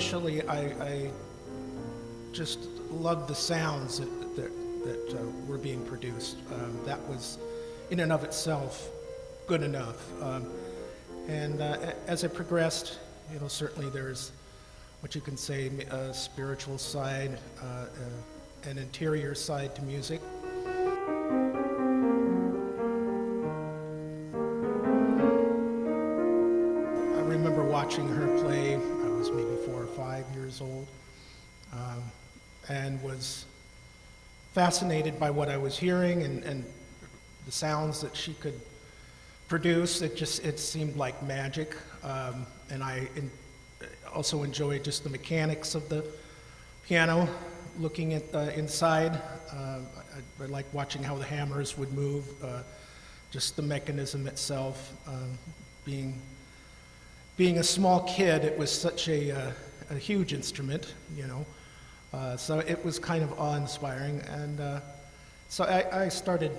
initially, I, I just loved the sounds that, that, that uh, were being produced. Um, that was, in and of itself, good enough. Um, and uh, as I progressed, you know, certainly there's what you can say a spiritual side, uh, an interior side to music. I remember watching her play I was maybe four or five years old, um, and was fascinated by what I was hearing and, and the sounds that she could produce. It just it seemed like magic, um, and I in, also enjoyed just the mechanics of the piano. Looking at the inside, uh, I, I like watching how the hammers would move, uh, just the mechanism itself um, being being a small kid, it was such a, uh, a huge instrument, you know. Uh, so it was kind of awe-inspiring. And uh, so I, I, started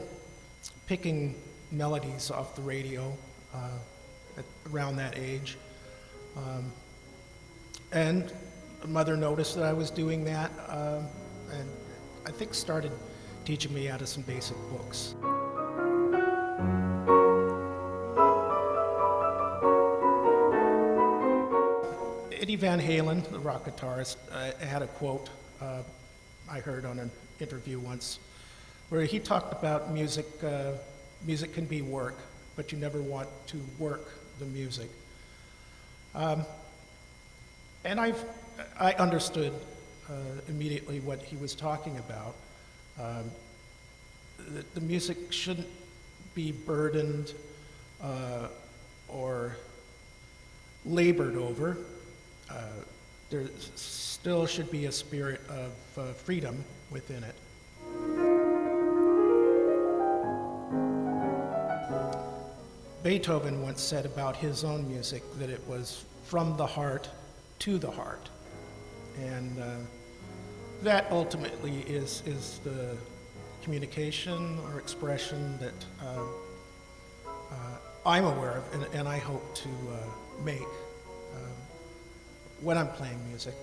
picking melodies off the radio uh, at, around that age. Um, and mother noticed that I was doing that um, and I think started teaching me out of some basic books. Eddie Van Halen, the rock guitarist, uh, had a quote uh, I heard on an interview once where he talked about music. Uh, music can be work, but you never want to work the music. Um, and I've, I understood uh, immediately what he was talking about. Um, the, the, music shouldn't be burdened uh, or labored over. Uh, there still should be a spirit of uh, freedom within it. Beethoven once said about his own music that it was from the heart to the heart. And uh, that ultimately is, is the communication or expression that uh, uh, I'm aware of and, and I hope to uh, make when I'm playing music.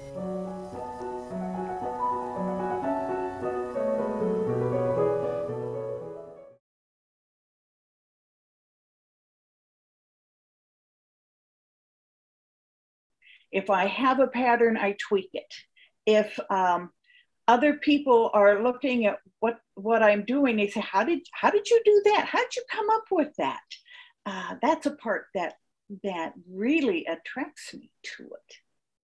If I have a pattern, I tweak it. If um, other people are looking at what what I'm doing, they say, "How did how did you do that? How did you come up with that?" Uh, that's a part that that really attracts me to it.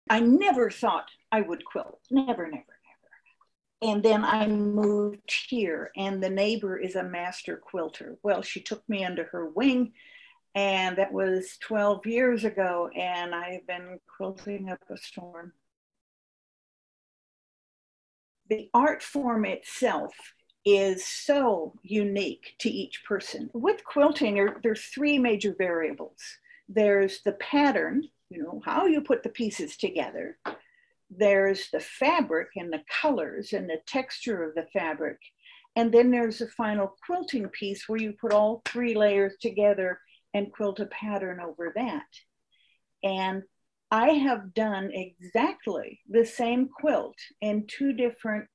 I never thought I would quilt. Never, never, never. And then I moved here, and the neighbor is a master quilter. Well, she took me under her wing, and that was 12 years ago, and I have been quilting up a storm. The art form itself is so unique to each person. With quilting, there, there's three major variables. There's the pattern, you know, how you put the pieces together. There's the fabric and the colors and the texture of the fabric. And then there's a final quilting piece where you put all three layers together and quilt a pattern over that. And I have done exactly the same quilt in two different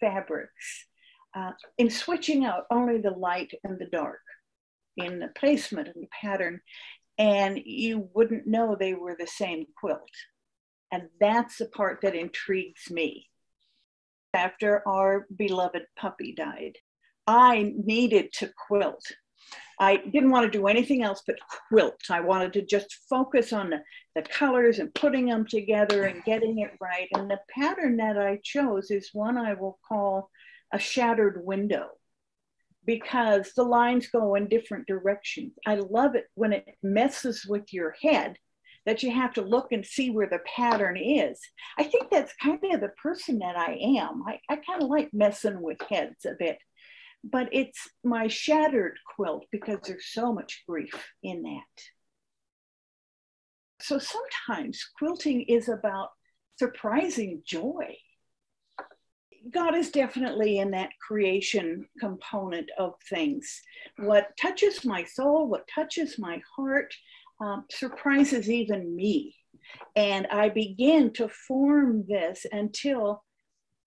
fabrics, uh, in switching out only the light and the dark in the placement and the pattern and you wouldn't know they were the same quilt. And that's the part that intrigues me. After our beloved puppy died, I needed to quilt. I didn't want to do anything else but quilt. I wanted to just focus on the, the colors and putting them together and getting it right. And the pattern that I chose is one I will call a shattered window because the lines go in different directions. I love it when it messes with your head that you have to look and see where the pattern is. I think that's kind of the person that I am. I, I kind of like messing with heads a bit, but it's my shattered quilt because there's so much grief in that. so sometimes quilting is about surprising joy. God is definitely in that creation component of things. What touches my soul, what touches my heart, um, surprises even me. And I begin to form this until,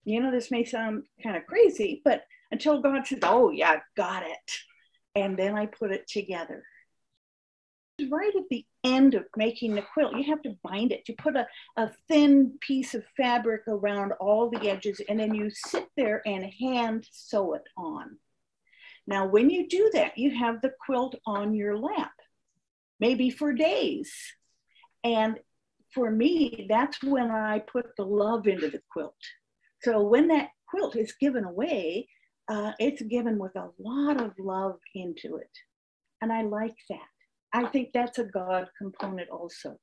you know, this may sound kind of crazy, but until God says, oh, yeah, got it. And then I put it together right at the end of making the quilt, you have to bind it. You put a, a thin piece of fabric around all the edges, and then you sit there and hand sew it on. Now, when you do that, you have the quilt on your lap, maybe for days. And for me, that's when I put the love into the quilt. So when that quilt is given away, uh, it's given with a lot of love into it. And I like that. I think that's a God component also.